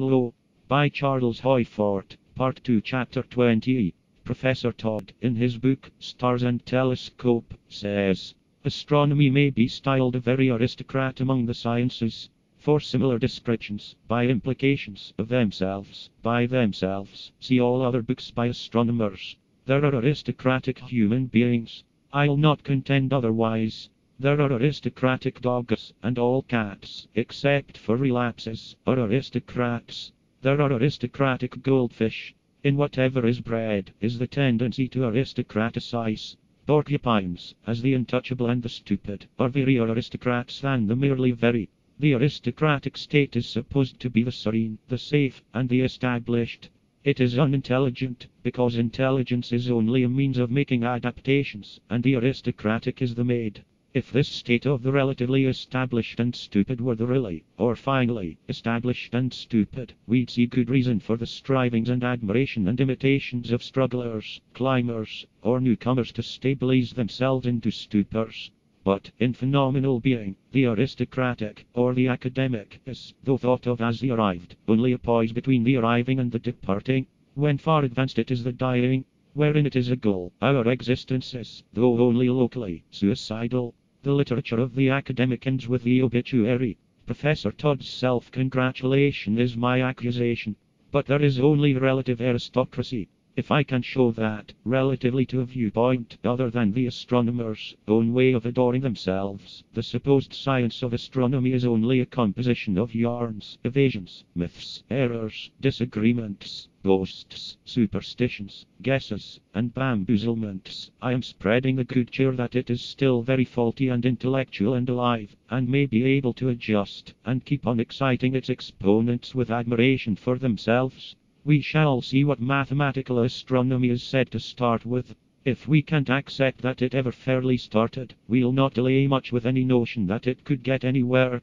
Lo, by Charles Hoy Fort, Part 2, Chapter 20. Professor Todd, in his book Stars and Telescope, says Astronomy may be styled a very aristocrat among the sciences. For similar descriptions, by implications, of themselves, by themselves, see all other books by astronomers. There are aristocratic human beings. I'll not contend otherwise. There are aristocratic dogs, and all cats, except for relapses, are aristocrats. There are aristocratic goldfish. In whatever is bred, is the tendency to aristocraticize. Porcupines, as the untouchable and the stupid, are very aristocrats than the merely very. The aristocratic state is supposed to be the serene, the safe, and the established. It is unintelligent, because intelligence is only a means of making adaptations, and the aristocratic is the made. If this state of the relatively established and stupid were the really, or finally, established and stupid, we'd see good reason for the strivings and admiration and imitations of strugglers, climbers, or newcomers to stabilize themselves into stupors. But, in phenomenal being, the aristocratic, or the academic, is, though thought of as the arrived, only a poise between the arriving and the departing. When far advanced it is the dying, wherein it is a goal. Our existence is, though only locally, suicidal. The literature of the academic ends with the obituary. Professor Todd's self-congratulation is my accusation. But there is only relative aristocracy. If I can show that, relatively to a viewpoint other than the astronomers' own way of adoring themselves, the supposed science of astronomy is only a composition of yarns, evasions, myths, errors, disagreements, ghosts, superstitions, guesses, and bamboozlements, I am spreading the good cheer that it is still very faulty and intellectual and alive, and may be able to adjust, and keep on exciting its exponents with admiration for themselves. We shall see what mathematical astronomy is said to start with. If we can't accept that it ever fairly started, we'll not delay much with any notion that it could get anywhere.